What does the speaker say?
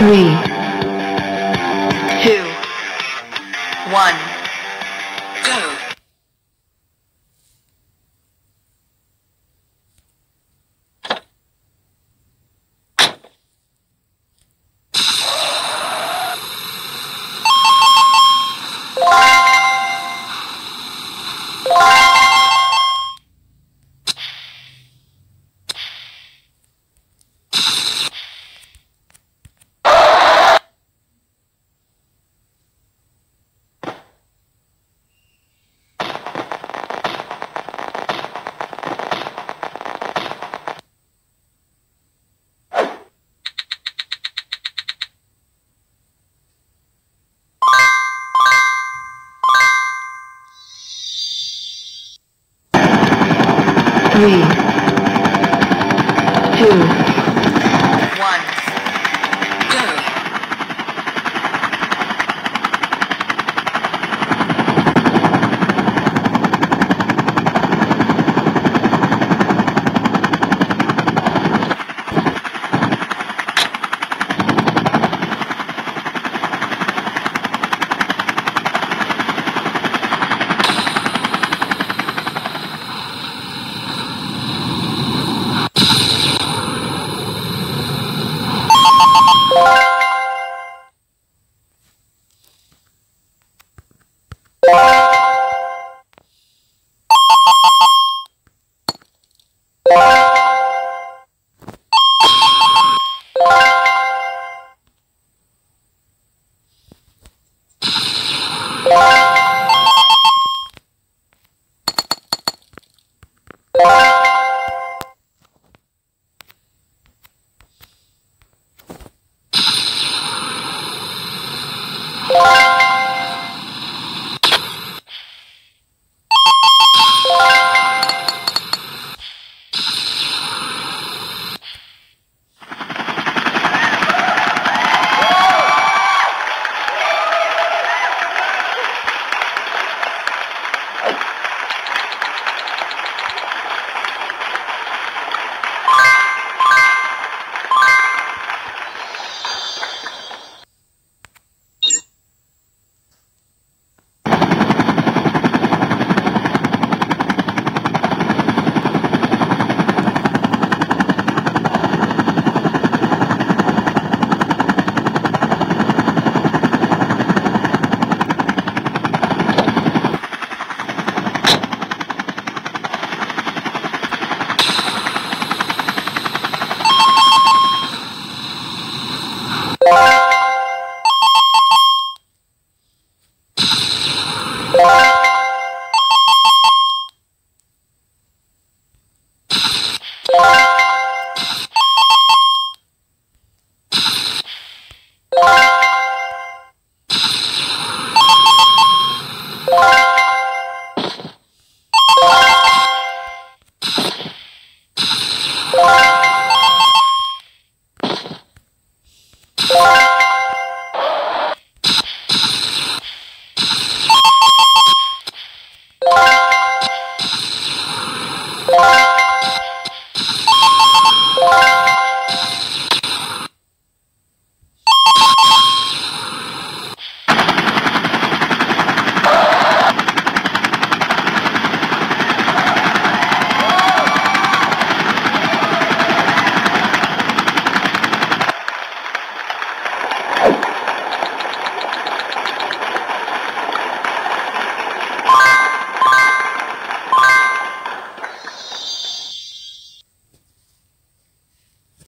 Three, Three, two, Bye.